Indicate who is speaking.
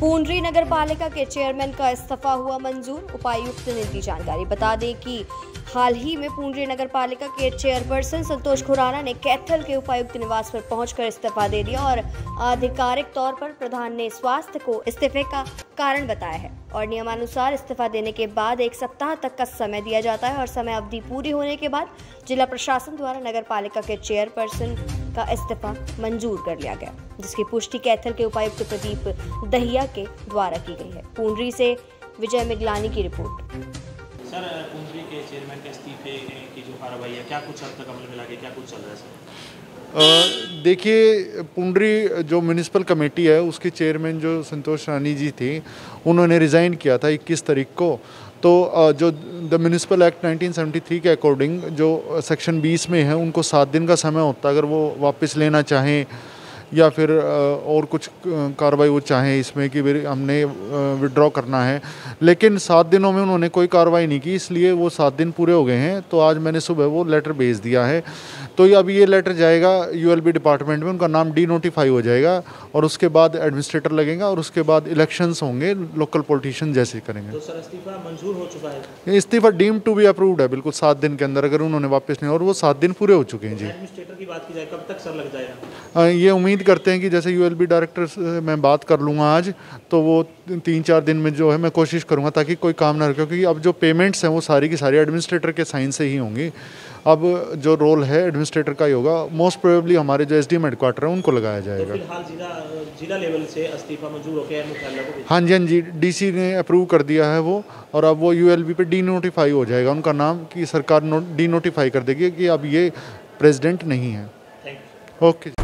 Speaker 1: पूंडरी नगर पालिका के चेयरमैन का इस्तीफा हुआ मंजूर। उपायुक्त ने दी जानकारी। बता दें कि हाल ही में पूंडरी नगर पालिका के चेयरपर्सन संतोष खुराना ने कैथल के उपायुक्त निवास पर पहुंचकर इस्तीफा दे दिया और आधिकारिक तौर पर प्रधान ने स्वास्थ्य को इस्तीफे का कारण बताया है और नियमानुसार इस्तीफा देने के बाद एक सप्ताह तक का समय दिया जाता है और समय अवधि पूरी होने के बाद जिला प्रशासन द्वारा नगर पालिका के चेयरपर्सन का इस्तीफा मंजूर कर लिया गया जिसकी पुष्टि कैथल के उपायुक्त प्रदीप दहिया के द्वारा की गई है। पूंडरी से विजय मिगलानी की रिपोर्ट।
Speaker 2: सर कुंडली के चेयरमैन के इस्तीफे की जो कार्रवाई है क्या कुछ अब तक अमल में लाके क्या कुछ चल रहा है सर?
Speaker 3: देखिए पुंडरी जो म्यूनिसिपल कमेटी है उसके चेयरमैन जो संतोष रानी जी थी उन्होंने रिज़ाइन किया था 21 तारीख को। तो जो द म्यूनिसिपल एक्ट 1973 के अकॉर्डिंग जो सेक्शन 20 में है, उनको सात दिन का समय होता है, अगर वो वापस लेना चाहें, या फिर और कुछ कार्रवाई वो चाहें इसमें कि हमने विड्रॉ करना है। लेकिन सात दिनों में उन्होंने कोई कार्रवाई नहीं की, इसलिए वो सात दिन पूरे हो गए हैं तो आज मैंने सुबह वो लेटर भेज दिया है। तो ये अभी ये लेटर जाएगा यूएलबी डिपार्टमेंट में उनका नाम डी नोटिफाई हो जाएगा और उसके बाद एडमिनिस्ट्रेटर लगेगा और उसके बाद इलेक्शंस होंगे लोकल पॉलिटिशियन जैसे करेंगे।
Speaker 2: तो सर इस्तीफा मंजूर हो चुका है?
Speaker 3: इस्तीफा डीम टू बी अप्रूव्ड है बिल्कुल सात दिन के अंदर अगर उन्होंने वापस नहीं और वो सात दिन पूरे हो चुके हैं जी।
Speaker 2: एडमिनिस्ट्रेटर की बात की जाए कब तक सर लग जाएगा?
Speaker 3: ये उम्मीद करते हैं कि जैसे यूएलबी डायरेक्टर से मैं बात कर लूँगा आज तो वो तीन चार दिन में जो है मैं कोशिश करूँगा ताकि कोई काम ना रहे क्योंकि अब जो पेमेंट्स हैं वो सारी की सारी एडमिनिस्ट्रेटर के साइन से ही होंगी। अब जो रोल है एडमिनिस्ट्रेटर का ही होगा मोस्ट प्रोबेबली हमारे जो एस डी एम हेडक्वार्टर है उनको लगाया
Speaker 2: तो
Speaker 3: जाएगा।
Speaker 2: तो जिला जिला लेवल से इस्तीफा मंजूर हो गया है।
Speaker 3: हाँ जी हाँ जी डी सी ने अप्रूव कर दिया है वो और अब वो यू एल बी पे डी नोटिफाई हो जाएगा। उनका नाम कि सरकार डी नोटिफाई कर देगी कि अब ये प्रेजिडेंट नहीं है। ओके